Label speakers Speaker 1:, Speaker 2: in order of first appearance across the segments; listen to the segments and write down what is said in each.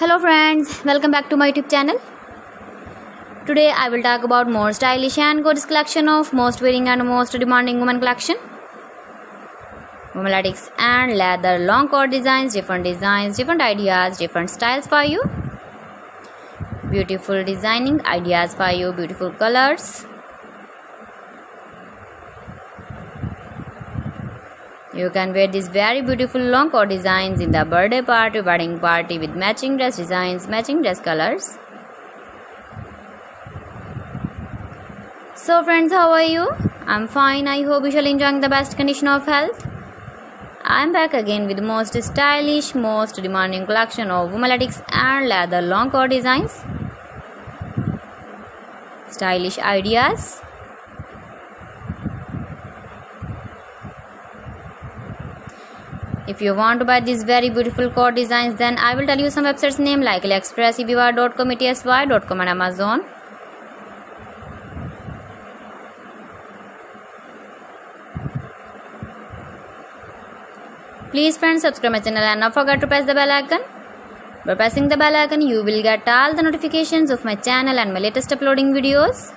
Speaker 1: Hello friends, welcome back to my YouTube channel. Today I will talk about more stylish and gorgeous collection of most wearing and most demanding women collection. Women latex and leather long coat designs, different designs, different ideas, different styles for you. Beautiful designing ideas for you, beautiful colors. You can wear these very beautiful long coat designs in the birthday party, wedding party with matching dress designs, matching dress colors. So friends, how are you? I'm fine. I hope you shall enjoying the best condition of health. I'm back again with the most stylish, most demanding collection of women latex and leather long coat designs. Stylish ideas. If you want to buy these very beautiful coat designs, then I will tell you some websites name like AliExpress, ETSY.com and Amazon. Please friends subscribe my channel and not forget to press the bell icon. By pressing the bell icon, you will get all the notifications of my channel and my latest uploading videos.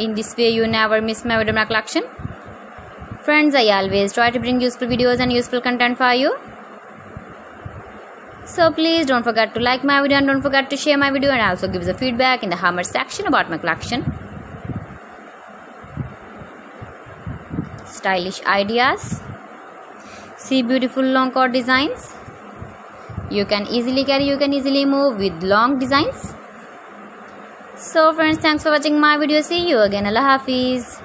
Speaker 1: In this way, you never miss my video collection. Friends, I always try to bring useful videos and useful content for you. So please don't forget to like my video and don't forget to share my video and also give us feedback in the comment section about my collection. Stylish ideas. See beautiful long coat designs. You can easily carry, you can easily move with long designs. So friends, thanks for watching my video. See you again. Allah Hafiz.